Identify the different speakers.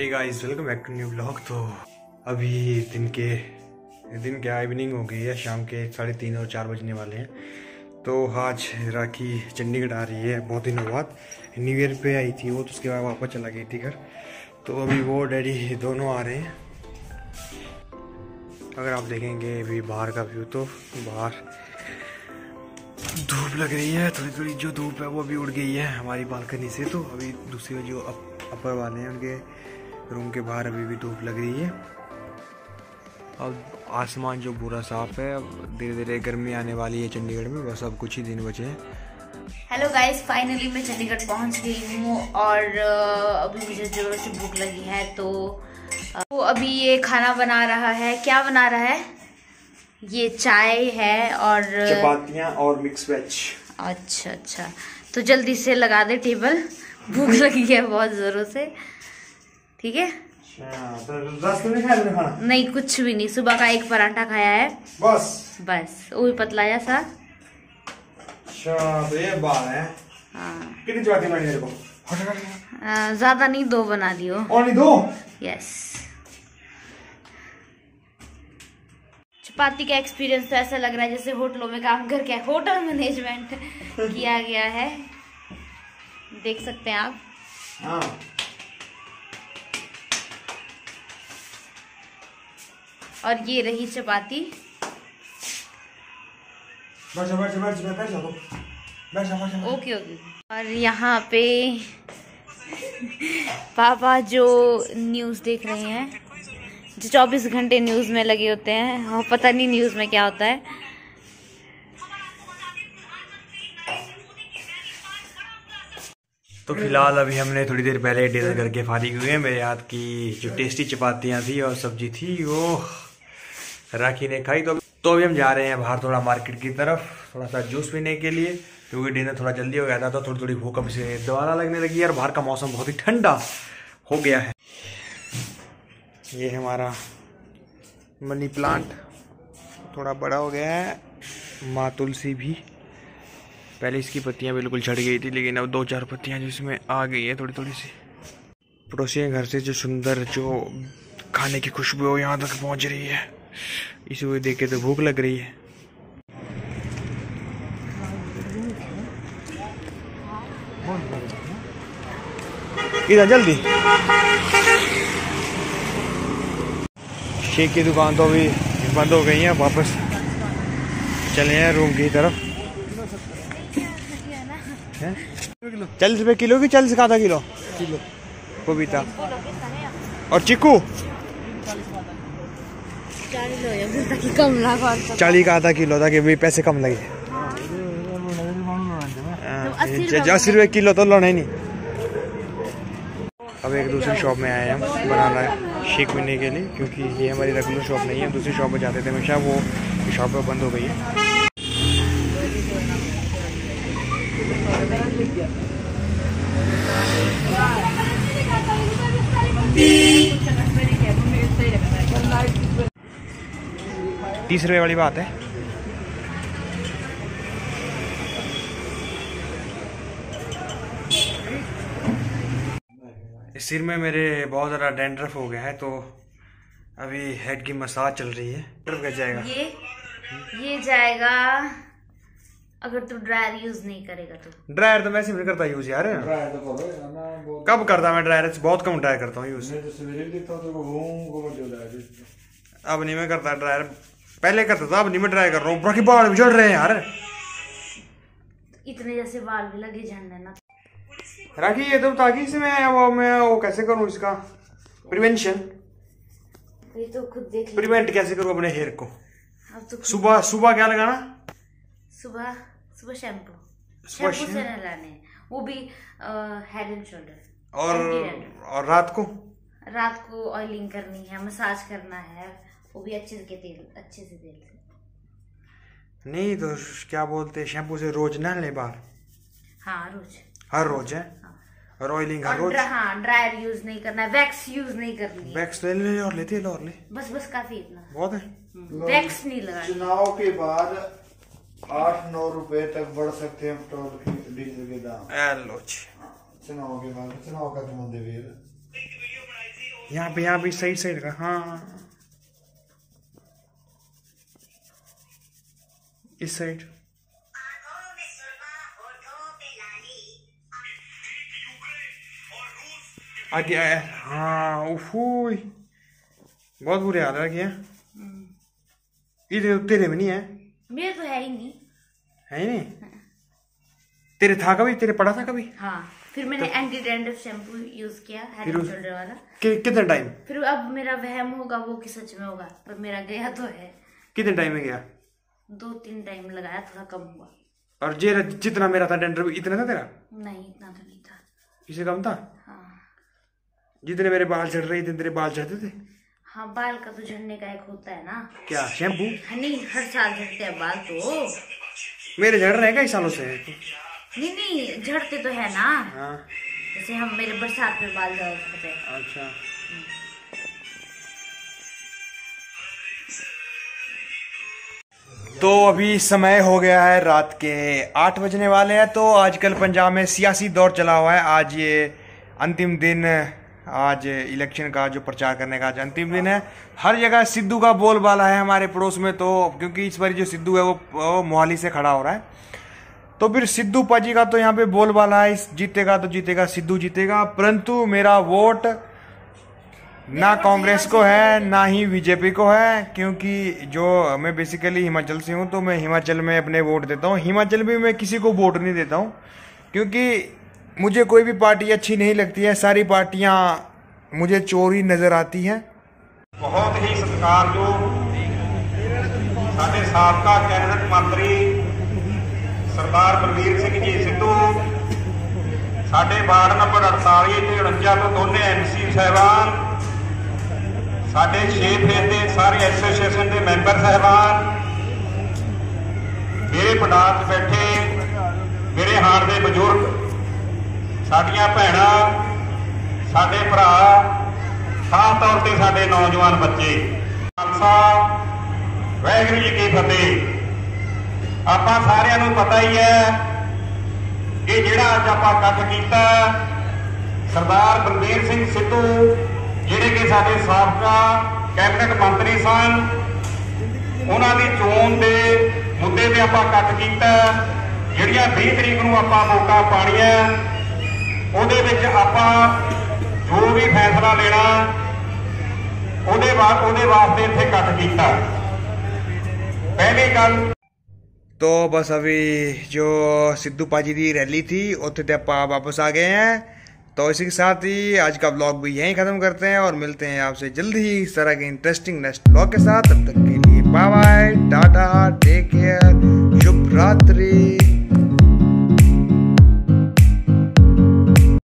Speaker 1: Hey guys welcome back to new blog तो अभी दिन के दिन क्या इवनिंग हो गई है? शाम के साढ़े तीन और चार बजने वाले हैं। तो आज राखी चंडीगढ़ आ रही है बहुत दिनों बाद। न्यू ईयर पे आई थी वो तो उसके बाद वापस चला गई थी घर। तो अभी वो डैडी दोनों आ रहे हैं। अगर आप देखेंगे अभी बाहर का व्यू तो बाहर धूप लग रही है थोड़ी थोड़ी जो धूप है वो अभी उड़ गई है हमारी बालकनी से। तो अभी दूसरे जो अप, अपर वाले हैं उनके रूम के बाहर अभी भी धूप लग रही है। अब आसमान जो पूरा साफ़ है अब धीरे धीरे गर्मी आने वाली है चंडीगढ़ में बस अब कुछ ही दिन बचे हैं।
Speaker 2: हेलो गाइस फाइनली मैं चंडीगढ़ पहुँच गई हूँ और अभी मुझे ज़ोर से भूख लगी है तो वो अभी ये खाना बना रहा है। क्या बना रहा है? ये चाय है और
Speaker 1: चपातियाँ और मिक्स वेज
Speaker 2: अच्छा अच्छा। तो जल्दी से लगा दे टेबल। भूख लगी है बहुत जोरों से। ठीक है?
Speaker 1: अच्छा, तो खाना?
Speaker 2: नहीं कुछ भी नहीं। सुबह का एक पराठा खाया है।
Speaker 1: बस?
Speaker 2: बस वो पतलाया सा।
Speaker 1: अच्छा तो ये बात है।
Speaker 2: हाँ।
Speaker 1: कितनी चपाती बनी मेरे को?
Speaker 2: ज़्यादा नहीं दो बना दियो
Speaker 1: ओनली दो?
Speaker 2: यस चपाती का एक्सपीरियंस तो ऐसा लग रहा है जैसे होटलों में काम करके होटल मैनेजमेंट किया गया है। देख सकते हैं आप।
Speaker 1: हाँ।
Speaker 2: और ये रही चपाती। Okay okay. और यहाँ पे पापा जो न्यूज़ देख रहे हैं जो 24 घंटे न्यूज़ में लगे होते हैं हाँ पता नहीं न्यूज़ में क्या होता है।
Speaker 1: तो फ़िलहाल अभी हमने थोड़ी देर पहले डिनर करके फारिग हुए हैं। मेरे हाथ की जो टेस्टी चपातियाँ थी और सब्ज़ी थी वो राखी ने खाई तो तो अभी हम जा रहे हैं बाहर थोड़ा मार्केट की तरफ़, थोड़ा सा जूस पीने के लिए, क्योंकि डिनर थोड़ा जल्दी हो गया था तो थोड़ी थोड़ी भूख से दोबारा लगने लगी और बाहर का मौसम बहुत ही ठंडा हो गया है। ये हमारा मनी प्लांट थोड़ा बड़ा हो गया है, माँ तुलसी भी। पहले इसकी पत्तियाँ बिल्कुल झड़ गई थी, लेकिन अब दो चार पत्तियाँ जिसमें आ गई है थोड़ी थोड़ी सी। पड़ोसी घर से, जो सुंदर, जो खाने की खुशबू यहाँ तक पहुँच रही है। इसी को देख के तो भूख लग रही है। इधर जल्दी। शेख की दुकान तो अभी बंद हो गई है वापस चले हैं रूम की तरफ़। चालीस रुपये किलो की चालीस का आधा किलो? किलो। पपीता। और चालीस का आधा किलो ताकि भी पैसे कम लगे। अस्सी रुपये किलो तो लोना ही नहीं। अब एक दूसरी शॉप में आए हम बनाना शेक पीने के लिए क्योंकि ये हमारी रेगुलर शॉप नहीं है दूसरी शॉप में जाते थे हमेशा वो शॉप पर बंद हो गई है। तीस रुपये वाली बात है। सिर में मेरे बहुत ज़्यादा डेंड्रफ हो गया है तो अभी हेड की मसाज चल रही है। क्या जाएगा?
Speaker 2: ये ये जाएगा अगर तू ड्रायर यूज़ नहीं करेगा तो।
Speaker 1: ड्रायर तो मैं सिर्फ़ करता यूज़ यार। ड्रायर तो कब करता मैं ड्रायर बहुत कम ड्रायर करता हूँ यूज़ अब नहीं मैं करता ड्रायर पहले करता था अब नहीं मैं ड्रायर कर रहा हूँ। बाल भी झड़ रहे हैं यार।
Speaker 2: इतने जैसे बाल भी लगे झड़ने ना।
Speaker 1: राखी ये तो ताकि इसमें वो मैं वो कैसे करूँ इसका? प्रिवेंशन
Speaker 2: ये तो खुद देख
Speaker 1: प्रिवेंट कैसे करूँ अपने हेयर को?
Speaker 2: अब तो
Speaker 1: सुबह सुबह क्या लगाना?
Speaker 2: सुबह सुबह शैम्पू शैम्पू से नहलाने वो भी हेड एंड शोल्डर
Speaker 1: और और रात को?
Speaker 2: रात को ऑयलिंग करनी है मसाज करना है। वो भी अच्छे के तेल अच्छे से तेल से
Speaker 1: नहीं तो क्या बोलते शैम्पू से रोज नह ले बाहर?
Speaker 2: हाँ रोज।
Speaker 1: हर रोज है? हाँ। और ऑयलिंग हर रोज?
Speaker 2: हाँ ड्रायर यूज़ नहीं करना है वैक्स यूज़ नहीं करनी।
Speaker 1: वैक्स ले ले और ले तेल और ले।
Speaker 2: बस बस काफ़ी इतना।
Speaker 1: बहुत है।
Speaker 2: वैक्स नहीं लगा
Speaker 3: चुनाव के बाद आठ नौ रुपए तक बढ़ सकते हैं पेट्रोल के डीजल के दाम।
Speaker 1: हेलो
Speaker 3: चुनाव के बाद चुनाव का तुम देवीर
Speaker 1: यहाँ पे यहाँ पे साइड साइड का हाँ। इस साइड। आगे आया। हाँ उफूई। बहुत बुरे हाल है। क्या इधर तेरे में नहीं है।
Speaker 2: मेरे तो है ही नहीं।
Speaker 1: है ही नहीं? तेरे था कभी? तेरे पड़ा था कभी?
Speaker 2: हाँ फिर मैंने एंटी डैंड्रफ शैम्पू यूज़ किया हेड
Speaker 1: फिर
Speaker 2: एंड शोल्डर वाला।
Speaker 1: कि, कितने टाइम
Speaker 2: फिर अब मेरा वहम होगा वो कि सच में होगा पर मेरा गया तो है।
Speaker 1: कितने टाइम में गया?
Speaker 2: दो तीन टाइम लगाया थोड़ा कम हुआ।
Speaker 1: और जे जितना मेरा था डेंडर इतना था तेरा?
Speaker 2: नहीं इतना तो नहीं था।
Speaker 1: इससे कम था?
Speaker 2: हाँ।
Speaker 1: जितने मेरे बाल झड़ रहे थे तेरे बाल झड़ते थे?
Speaker 2: हाँ बाल का तो झड़ने का एक होता है ना।
Speaker 1: क्या शैम्पू?
Speaker 2: नहीं हर साल झड़ते हैं बाल तो।
Speaker 1: मेरे झड़ रहे हैं कई सालों से?
Speaker 2: नहीं नहीं झड़ते तो है ना।
Speaker 1: हाँ।
Speaker 2: जैसे हम मेरे बरसात में बाल झड़ते हैं
Speaker 1: अच्छा। तो अभी समय हो गया है रात के आठ बजने वाले हैं तो आजकल पंजाब में सियासी दौर चला हुआ है। आज ये अंतिम दिन आज इलेक्शन का जो प्रचार करने का आज अंतिम दिन है। हर जगह सिद्धू का बोलबाला है हमारे पड़ोस में तो क्योंकि इस बार जो सिद्धू है वो, वो मोहाली से खड़ा हो रहा है। तो फिर सिद्धू पाजी का तो यहाँ पे बोलबाला है जीतेगा तो जीतेगा सिद्धू जीतेगा परंतु मेरा वोट ना कांग्रेस को है ना ही बीजेपी को है क्योंकि जो मैं बेसिकली हिमाचल से हूँ तो मैं हिमाचल में अपने वोट देता हूँ हिमाचल भी मैं किसी को वोट नहीं देता हूँ क्योंकि मुझे कोई भी पार्टी अच्छी नहीं लगती है सारी पार्टियाँ मुझे चोरी नज़र आती हैं
Speaker 4: बहुत ही सरकार जो सबका कैबिनेट मंत्री सरदार बलबीर सिंह जी सिद्धू साढ़े वार्ड नंबर अड़ताली से उणंजा तो दोनों एम सी साहबान ਸਾਡੇ 6 ਫੇਜ਼ ਦੇ ਸਾਰੇ ਐਸੋਸੀਏਸ਼ਨ ਦੇ ਮੈਂਬਰ ਸਾਹਿਬਾਨ, ਮੇਰੇ ਪੰਡਾਲ 'ਚ ਬੈਠੇ ਮੇਰੇ ਹਾਰ ਦੇ ਬਜ਼ੁਰਗ, ਸਾਡੀਆਂ ਭੈਣਾਂ, ਸਾਡੇ ਭਰਾ, ਖਾਸ ਤੌਰ ਤੇ ਸਾਡੇ ਨੌਜਵਾਨ ਬੱਚੇ, ਖਾਲਸਾ, ਵਾਹਿਗੁਰੂ ਜੀ ਕੀ ਫਤਿਹ। ਆਪਾਂ ਸਾਰਿਆਂ ਨੂੰ ਪਤਾ ਹੀ ਹੈ ਕਿ ਜਿਹੜਾ ਅੱਜ ਆਪਾਂ ਇਕੱਠ ਕੀਤਾ, ਸਰਦਾਰ ਬਲਬੀਰ ਸਿੰਘ ਸਿੱਧੂ ਜਿਹੜੇ ਕਿ ਸਾਡੇ ਸਾਬਕਾ ਕੈਬਨਿਟ ਮੰਤਰੀ ਸਨ ਉਹਨਾਂ ਦੀ ਚੋਣ ਦੇ ਮੁੱਦੇ ਤੇ ਆਪਾਂ ਇਕੱਠ ਕੀਤਾ ਜਿਹੜੀਆਂ 20 ਤਰੀਕ ਨੂੰ ਆਪਾਂ ਵੋਟਾਂ ਪਾਣੀਆਂ ਉਹਦੇ ਵਿੱਚ ਆਪਾਂ ਜੋ ਵੀ ਫੈਸਲਾ ਲੈਣਾ ਉਹਦੇ ਬਾਅਦ ਉਹਦੇ ਵਾਸਤੇ ਇੱਥੇ ਇਕੱਠ ਕੀਤਾ ਪਹਿਲੀ ਗੱਲ
Speaker 1: तो बस अभी जो सिद्धू पाजी की रैली थी उत्थे ते आप वापस आ गए हैं तो इसी के साथ ही आज का ब्लॉग भी यहीं ख़त्म करते हैं और मिलते हैं आपसे जल्द ही इस तरह के इंटरेस्टिंग नेक्स्ट ब्लॉग के साथ। तब तक के लिए bye bye tata take care शुभ रात्रि